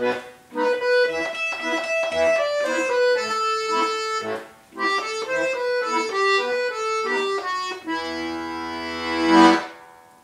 Yeah.